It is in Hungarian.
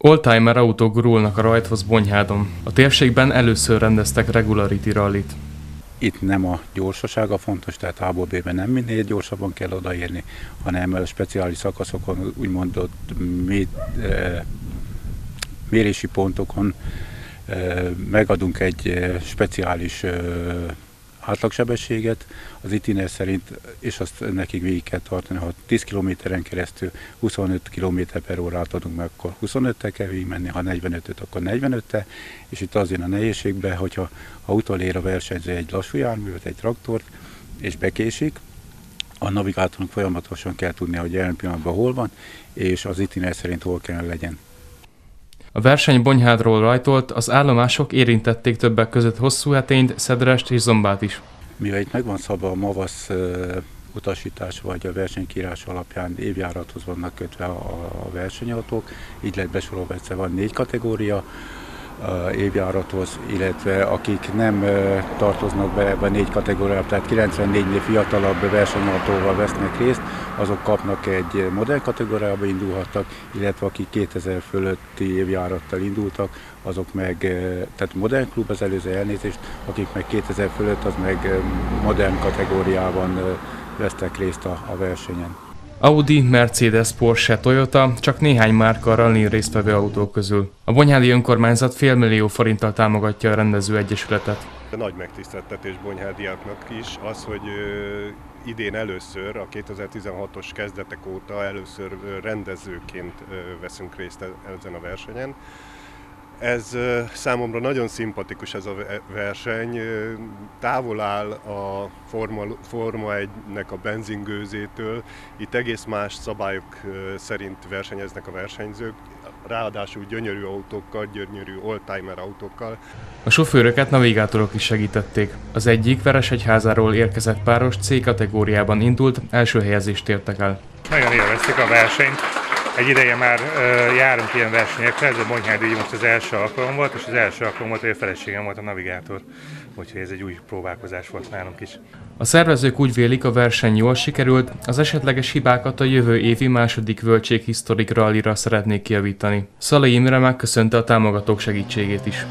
Oldtimer autók gurulnak a rajthoz Bonyhádon. A térségben először rendeztek regularity rallit. Itt nem a gyorsaság a fontos, tehát A-ból nem minél gyorsabban kell odaérni, hanem a speciális szakaszokon, úgymond ott mé, mérési pontokon megadunk egy speciális átlagsebességet az itiner szerint, és azt nekik végig kell tartani. Ha 10 kilométeren keresztül 25 km per órát adunk meg, akkor 25-tel kell menni, ha 45-öt, akkor 45-tel, és itt azért a nehézségben, hogyha ha utolér a versenyző egy lassú járművet, egy traktort, és bekésik, a navigátornak folyamatosan kell tudni, hogy jelen pillanatban hol van, és az itiner szerint hol kell legyen. A verseny Bonyhádról rajtolt, az állomások érintették többek között hosszú hetényt, Szedrest és Zombát is. Mivel itt megvan szabva a MAVASZ utasítás vagy a versenykírás alapján évjárathoz vannak kötve a, versenyautók, így lehet besorolva egyszer van négy kategória, évjárathoz, illetve akik nem tartoznak be ebbe a négy kategóriába, tehát 94-nél fiatalabb versenyautóval vesznek részt, azok kapnak egy modern kategóriába indulhattak, illetve akik 2000 fölötti évjárattal indultak, azok meg, tehát modern klub az előző elnézést, akik meg 2000 fölött, az meg modern kategóriában vesztek részt a, a versenyen. Audi, Mercedes, Porsche, Toyota csak néhány márka a rally résztvevő autók közül. A Bonyhádi önkormányzat félmillió forinttal támogatja a rendező egyesületet. Nagy megtiszteltetés Bonyhádiaknak is az, hogy idén először, a 2016-os kezdetek óta először rendezőként veszünk részt e-, ezen a versenyen. Ez számomra nagyon szimpatikus ez a verseny, távol áll a Forma, Forma 1-nek a benzingőzétől, itt egész más szabályok szerint versenyeznek a versenyzők, ráadásul gyönyörű autókkal, gyönyörű oldtimer autókkal. A sofőröket navigátorok is segítették. Az egyik Veresegyházáról érkezett páros C kategóriában indult, első helyezést értek el. Nagyon élveztük a versenyt, egy ideje már uh, járunk ilyen versenyekre, ez a Bonyhádi most az első alkalom volt, és az első alkalom volt, hogy a feleségem volt a navigátor, úgyhogy ez egy új próbálkozás volt nálunk is. A szervezők úgy vélik, a verseny jól sikerült, az esetleges hibákat a jövő évi második Völtség Historic Rally-ra szeretnék kijavítani. Szalai Imre megköszönte a támogatók segítségét is.